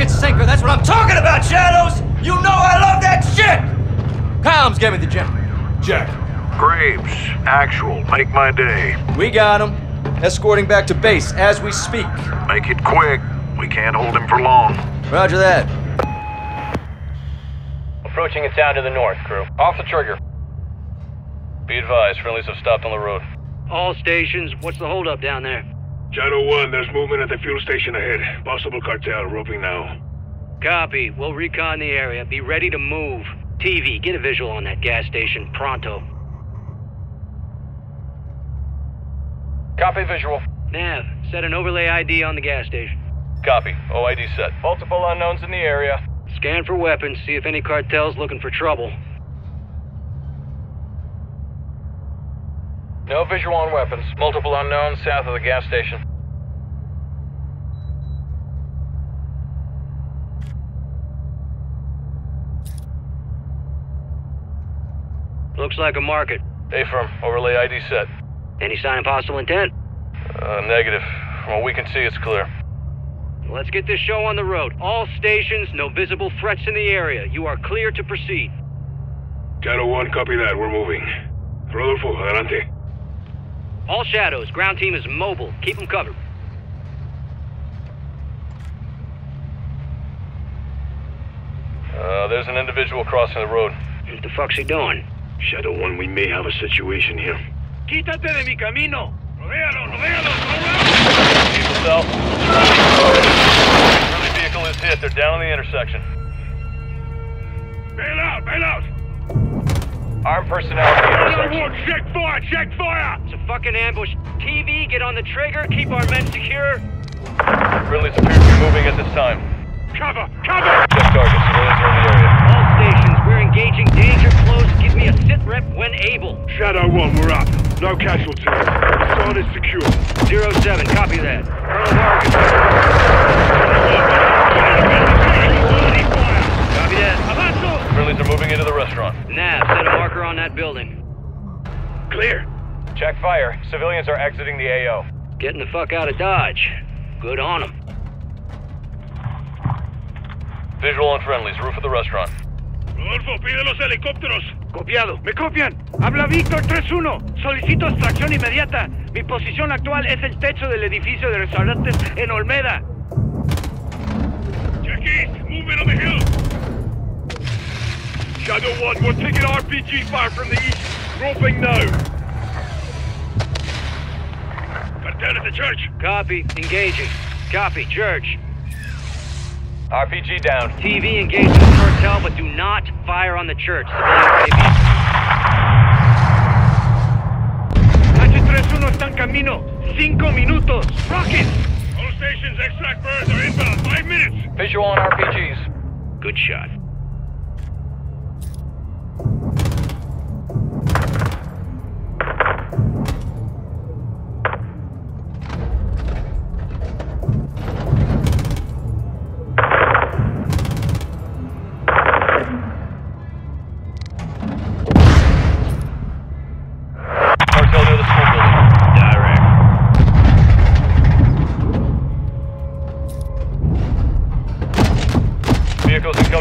fucking sinker. That's what I'm talking about, Shadows! You know I love that shit! Comms, get me the gem. Jack. Graves, actual, make my day. We got him. Escorting back to base as we speak. Make it quick. We can't hold him for long. Roger that. Approaching a town to the north, crew. Off the trigger. Be advised, friendlies have stopped on the road. All stations, what's the holdup down there? Shadow 1, there's movement at the fuel station ahead. Possible cartel, roping now. Copy. We'll recon the area. Be ready to move. TV, get a visual on that gas station, pronto. Copy visual. Nav, set an overlay ID on the gas station. Copy. OID set. Multiple unknowns in the area. Scan for weapons, see if any cartel's looking for trouble. No visual on weapons. Multiple unknowns south of the gas station. Looks like a market. A-firm. Overlay ID set. Any sign of hostile intent? Uh, negative. From what we can see, it's clear. Let's get this show on the road. All stations, no visible threats in the area. You are clear to proceed. Shadow 1, copy that. We're moving. Rodolfo, adelante. All shadows, ground team is mobile. Keep them covered. Uh, there's an individual crossing the road. What the fuck's he doing? Shadow 1, we may have a situation here. Quítate de mi camino! Rodéalo, rodéalo, Keep south. Friendly vehicle is hit. They're down on the intersection. Bail out, bail out! Armed personnel at the Shadow intersection. 1, check fire, check fire! It's a fucking ambush. TV, get on the trigger, keep our men secure. Friendlies appear to be moving at this time. Cover, cover! Check target. Civilians are in the area. All stations, we're engaging danger close. Give me a sit rep when able. Shadow 1, we're up. No casualties. Facade is secure. Zero 07, copy that. Colonel Morgan. Copy that. Friendlies are moving into the restaurant. Nav, set a marker on that building. Clear. Check fire. Civilians are exiting the AO. Getting the fuck out of Dodge. Good on them. Visual on friendlies. Roof of the restaurant. Rodolfo, pide los helicópteros. Copiado. ¿Me copian? Habla Víctor 3-1. Solicito extracción inmediata. Mi posición actual es el techo del edificio de restaurantes en Olmeda. Check east. Movement on the hill. Shadow 1, we're taking RPG fire from the east. Roping now. Cartel at the church. Copy. Engaging. Copy. Church. RPG down. TV, engage the cartel, but do not fire on the church. Civilian baby. H31 está en camino. Cinco minutos. Rocket. All stations, extract birds are inbound. Five minutes. Visual on RPGs. Good shot.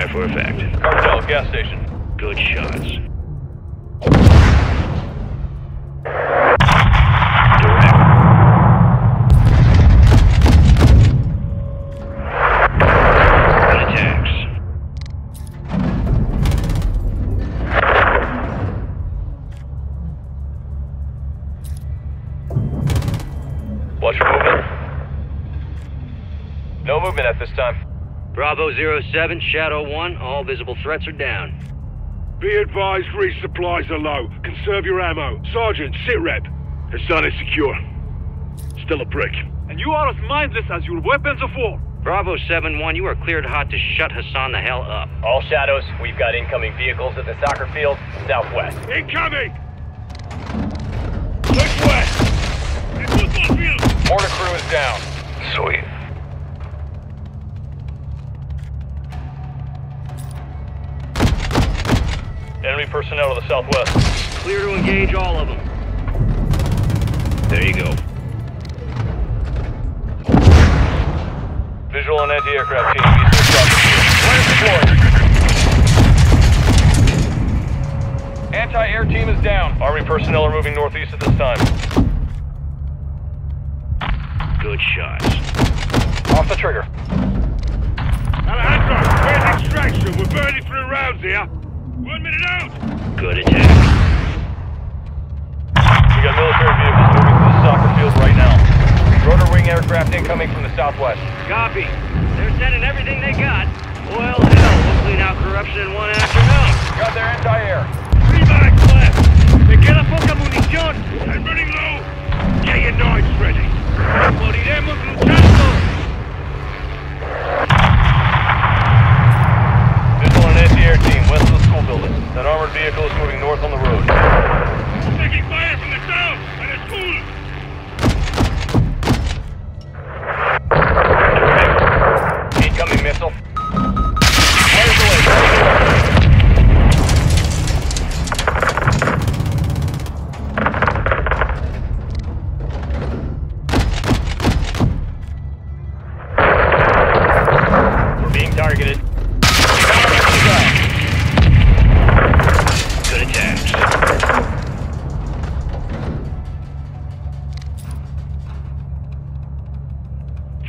Fire for effect. Cartel gas station. Good shots. Attacks. Watch your movement. No movement at this time. Bravo 07, Shadow 1, all visible threats are down. Be advised, resupplies are low. Conserve your ammo. Sergeant, sit rep. Hassan is secure. Still a prick. And you are as mindless as your weapons of war. Bravo 7-1, you are cleared hot to shut Hassan the hell up. All shadows, we've got incoming vehicles at the soccer field, southwest. Incoming! Look west! The football field! Mortar crew is down. Sweet. Enemy personnel to the southwest. Clear to engage all of them. There you go. Visual on anti-aircraft team, soccer deployed. Anti-air team is down. Army personnel are moving northeast at this time. Good shots. Off the trigger. Alejandro, where's extraction? We're burning through rounds here. One minute out! Good attack. We got military vehicles moving to the soccer field right now. Rotor wing aircraft incoming from the southwest. Copy. They're sending everything they got. Well, hell, we'll clean out corruption in one afternoon. Got their anti-air. Three bags left! Me queda poca munición! I'm running low!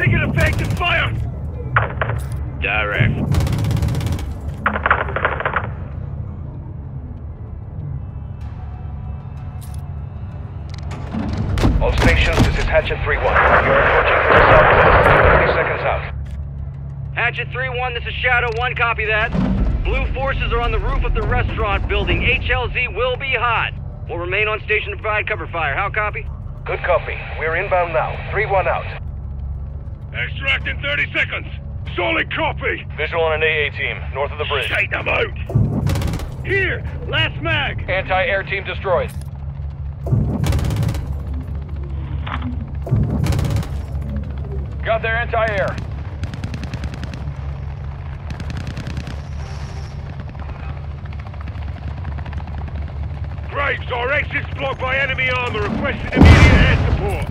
Taking effective fire! Direct. All stations, this is Hatchet 3-1. You're approaching from the southwest. 30 seconds out. Hatchet 3-1, this is Shadow 1, copy that. Blue forces are on the roof of the restaurant building. HLZ will be hot. We'll remain on station to provide cover fire. How copy? Good copy. We're inbound now. 3-1 out. Extract in 30 seconds! Solid copy! Visual on an AA team north of the bridge. Shake them out! Here! Last mag! Anti-air team destroyed. Got their anti-air. Graves, our exit's blocked by enemy armor requesting immediate air support!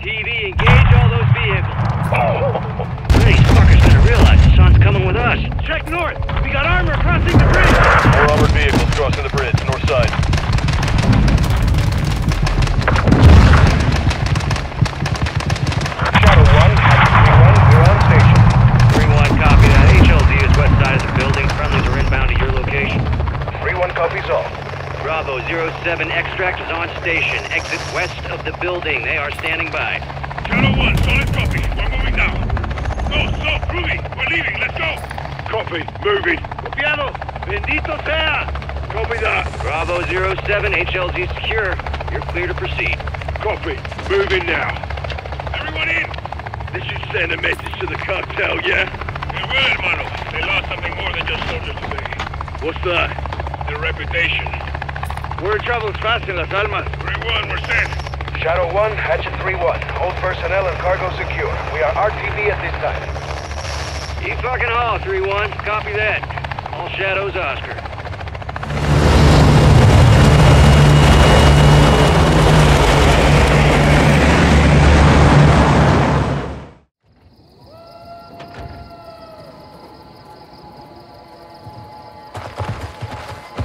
TV, engage all those vehicles. These fuckers gonna realize the sun's coming with us. Check north! We got armor crossing the bridge! More armored vehicles crossing the bridge, north side. Copy, moving. Copiado! Bendito sea! Copy that. Bravo 07, HLZ secure. You're clear to proceed. Copy, moving now. Everyone in! This should send a message to the cartel, yeah? It will, hermano. They lost something more than just soldiers today. What's that? Their reputation. We're in trouble fast in Las Almas. 3-1, we're sent. Shadow 1, Hatchet 3-1. Hold personnel and cargo secure. We are RTB at this time. You fucking haul, 3-1. Copy that. All shadows, Oscar.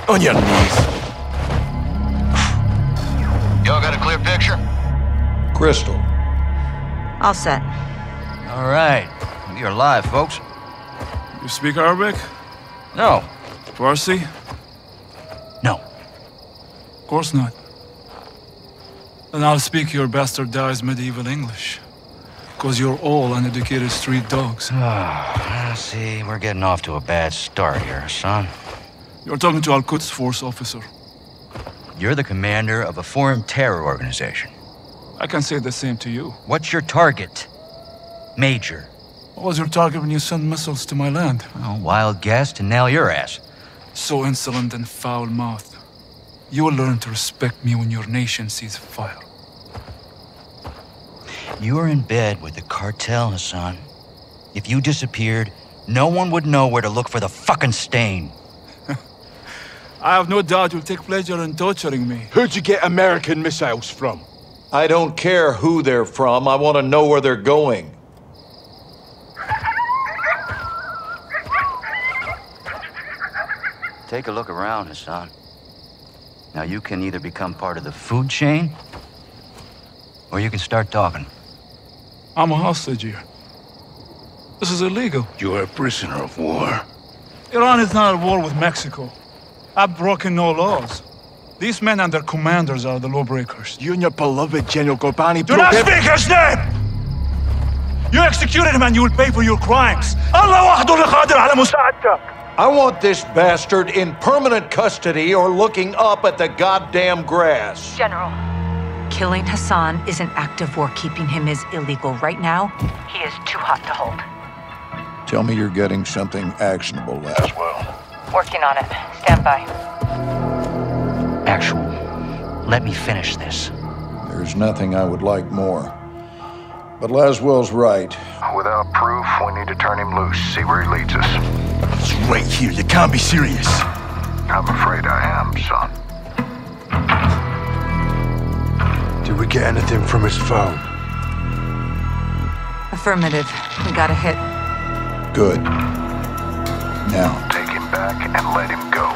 On your knees. Y'all got a clear picture? Crystal. All set. All right. You're alive, folks. You speak Arabic? No. Farsi? No. Of course not. Then I'll speak your bastardized medieval English. Because you're all uneducated street dogs. Ah, see, we're getting off to a bad start here, son. You're talking to Al Quds Force officer. You're the commander of a foreign terror organization. I can say the same to you. What's your target? Major. What was your target when you sent missiles to my land? Oh, wild guess to nail your ass. So insolent and foul-mouthed. You will learn to respect me when your nation sees fire. You are in bed with the cartel, Hassan. If you disappeared, no one would know where to look for the fucking stain. I have no doubt you'll take pleasure in torturing me. Who'd you get American missiles from? I don't care who they're from. I want to know where they're going. Take a look around, Hassan. Now you can either become part of the food chain, or you can start talking. I'm a hostage here. This is illegal. You are a prisoner of war. Iran is not at war with Mexico. I've broken no laws. These men and their commanders are the lawbreakers. You and your beloved General Ghorbrani Do not speak his name! You executed him and you will pay for your crimes. Allah wahdu qadir ala musa'adtak. I want this bastard in permanent custody or looking up at the goddamn grass. General. Killing Hassan is an act of war. Keeping him is illegal. Right now, he is too hot to hold. Tell me you're getting something actionable, Laswell. Working on it. Stand by. Actual. Let me finish this. There's nothing I would like more. But Laswell's right. Without proof, we need to turn him loose, see where he leads us. It's right here. You can't be serious. I'm afraid I am, son. Did we get anything from his phone? Affirmative. We got a hit. Good. Now, Take him back and let him go.